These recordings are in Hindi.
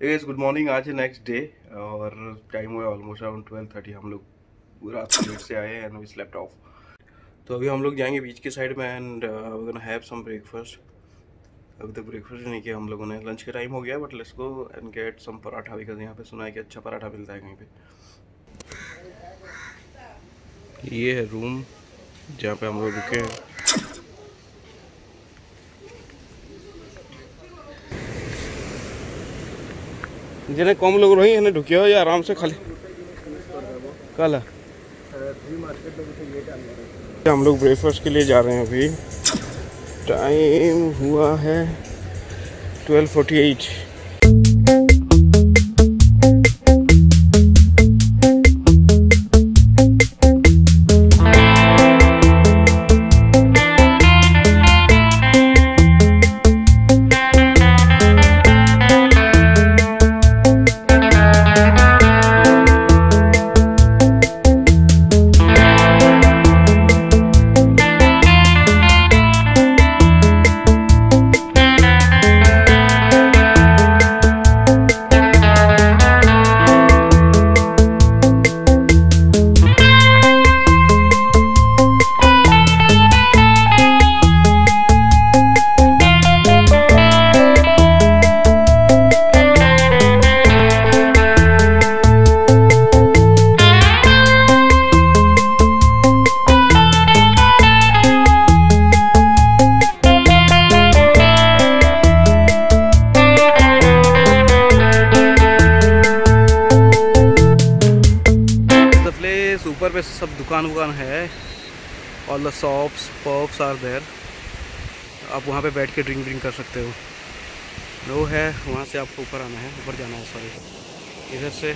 एस गुड मॉर्निंग आज है नेक्स्ट डे और टाइम हुआ ऑलमोस्ट अराउंड ट्वेल्व थर्टी हम लोग रात लेट से आए एंड वी स्लेप्ट ऑफ़ तो अभी हम लोग जाएँगे बीच के साइड में एंड हैव सम ब्रेकफास्ट अभी तक ब्रेकफास्ट नहीं किया हम लोगों ने. लंच का टाइम हो गया but let's go and get some paratha because यहाँ पे सुना है कि अच्छा पराठा मिलता है कहीं पे. ये है रूम जहाँ पे हम लोग रुके हैं. जिन्हें कम लोग रही है हो या आराम से खाली। कल हम लोग ब्रेकफास्ट के लिए जा रहे हैं अभी। टाइम हुआ है 12:48 ऊपर पे सब दुकान वुकान है। All the shops pops are there आप वहाँ पे बैठ के ड्रिंक ड्रिंक कर सकते हो। वो है, वहाँ से आपको ऊपर आना है, ऊपर जाना है सॉरी इधर से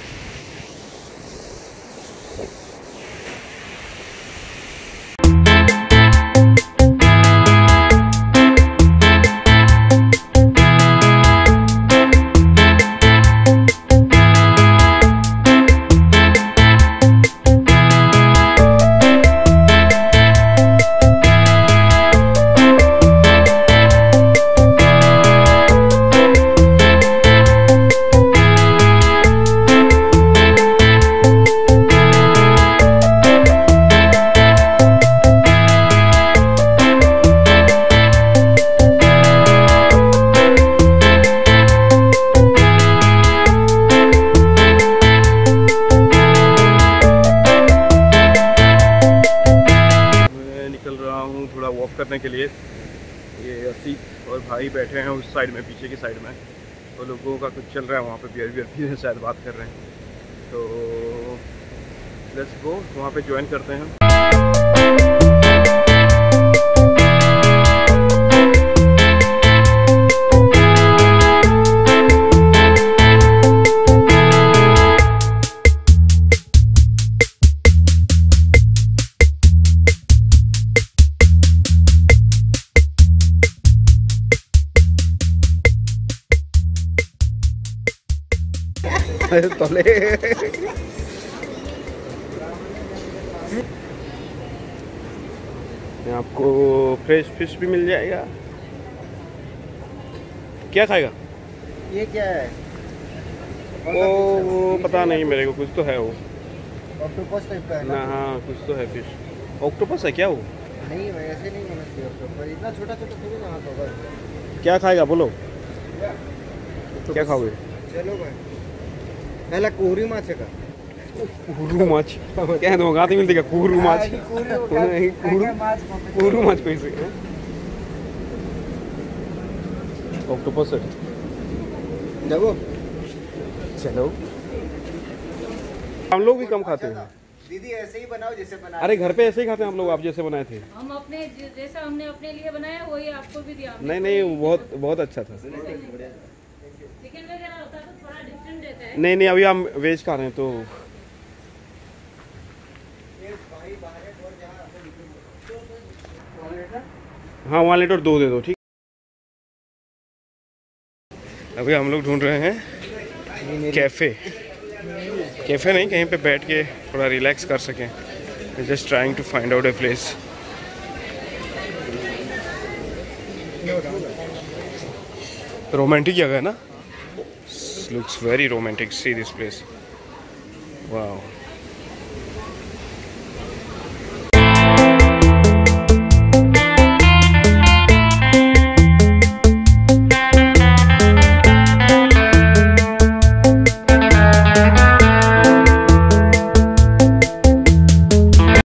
करने के लिए। ये असी और भाई बैठे हैं उस साइड में, पीछे की साइड में। तो लोगों का कुछ चल रहा है वहाँ पे बियर बियर भी शायद बात कर रहे हैं। तो लेट्स गो वहाँ पे ज्वाइन करते हैं तले। आपको फ्रेश फ़िश भी मिल जाएगा। क्या खाएगा? ये क्या है? वो वो पता नहीं मेरे को कुछ तो है वो। ऑक्टोपस टाइप का है ना? हाँ कुछ तो है फ़िश ऑक्टोपस है क्या वो? नहीं वैसे नहीं होना चाहिए ऑक्टोपस इतना छोटा छोटा थोड़ी ना होगा क्या खाएगा बोलो। क्या खाओगे? चलो भाई। पहला कोहरी माछ है का कुरू माछ क्या दो गाती मिलती क्या कुरू माछ नहीं, कुरू कुरू माछ कैसे ऑक्टोपस है देखो चलो हम लोग भी कम खाते हैं दीदी ऐसे ही बनाओ जैसे बना अरे घर पे ऐसे ही खाते हैं हम लोग आप जैसे बनाए थे हम अपने जैसा हमने अपने लिए बनाया वही आपको भी दिया नहीं नहीं बहुत बहुत अच्छा था। चिकन वगैरह होता है तो थोड़ा डिफरेंट रहता है नहीं नहीं, अभी हम वेज खा रहे हैं तो। हाँ वन लीटर दो दे दो, ठीक? अभी हम लोग ढूंढ रहे हैं कैफ़े। कैफ़े नहीं, कहीं पे बैठ के थोड़ा रिलैक्स कर सकें। Just trying to find out a place romantic जगह है ना? Looks very romantic. See this place. Wow.